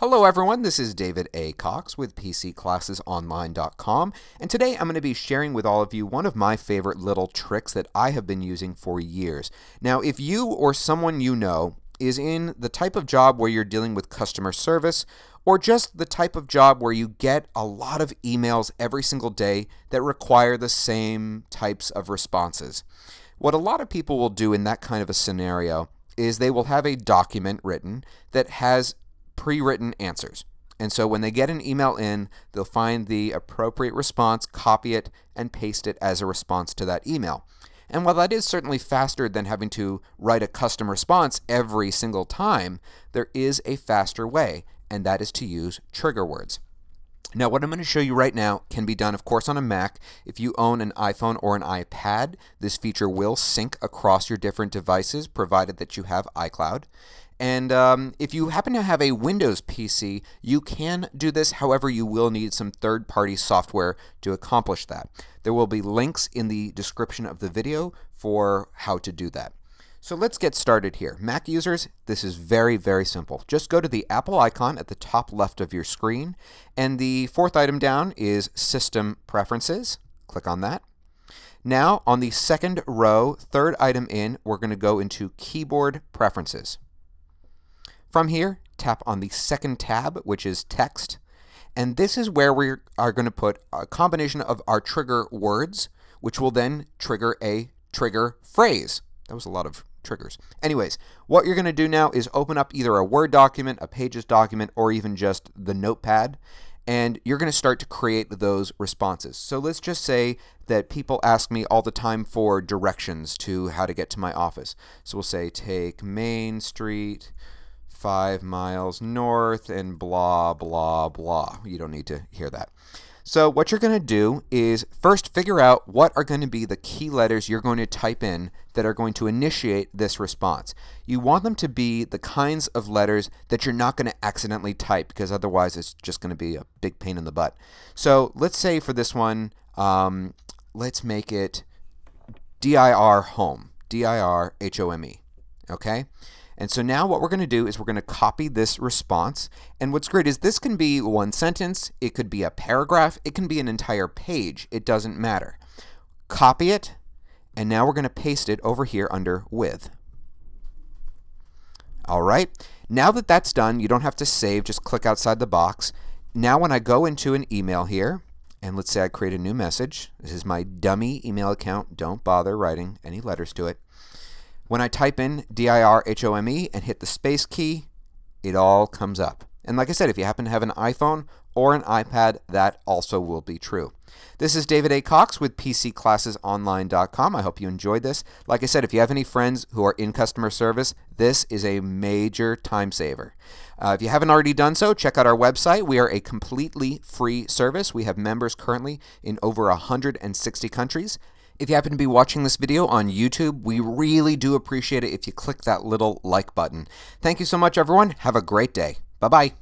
Hello everyone, this is David A. Cox with PCClassesOnline.com and today I'm going to be sharing with all of you one of my favorite little tricks that I have been using for years. Now if you or someone you know is in the type of job where you're dealing with customer service or just the type of job where you get a lot of emails every single day that require the same types of responses. What a lot of people will do in that kind of a scenario is they will have a document written that has pre-written answers. And so when they get an email in, they'll find the appropriate response, copy it, and paste it as a response to that email. And while that is certainly faster than having to write a custom response every single time, there is a faster way, and that is to use trigger words. Now, what I'm going to show you right now can be done, of course, on a Mac. If you own an iPhone or an iPad, this feature will sync across your different devices, provided that you have iCloud. And um, if you happen to have a Windows PC, you can do this. However, you will need some third-party software to accomplish that. There will be links in the description of the video for how to do that. So let's get started here. Mac users, this is very, very simple. Just go to the Apple icon at the top left of your screen, and the fourth item down is System Preferences. Click on that. Now, on the second row, third item in, we're going to go into Keyboard Preferences. From here, tap on the second tab, which is Text, and this is where we are going to put a combination of our trigger words, which will then trigger a trigger phrase. That was a lot of triggers. Anyways, what you're going to do now is open up either a Word document, a Pages document, or even just the Notepad, and you're going to start to create those responses. So let's just say that people ask me all the time for directions to how to get to my office. So we'll say take Main Street five miles north and blah, blah, blah. You don't need to hear that. So what you're going to do is first figure out what are going to be the key letters you're going to type in that are going to initiate this response. You want them to be the kinds of letters that you're not going to accidentally type because otherwise it's just going to be a big pain in the butt. So let's say for this one, um, let's make it DIR home, D-I-R-H-O-M-E, okay? And so now what we're going to do is we're going to copy this response. And what's great is this can be one sentence, it could be a paragraph, it can be an entire page. It doesn't matter. Copy it, and now we're going to paste it over here under with. All right. Now that that's done, you don't have to save, just click outside the box. Now when I go into an email here, and let's say I create a new message. This is my dummy email account. Don't bother writing any letters to it. When I type in D-I-R-H-O-M-E and hit the space key, it all comes up. And like I said, if you happen to have an iPhone or an iPad, that also will be true. This is David A. Cox with PCClassesOnline.com. I hope you enjoyed this. Like I said, if you have any friends who are in customer service, this is a major time saver. Uh, if you haven't already done so, check out our website. We are a completely free service. We have members currently in over 160 countries. If you happen to be watching this video on YouTube, we really do appreciate it if you click that little like button. Thank you so much, everyone. Have a great day. Bye-bye.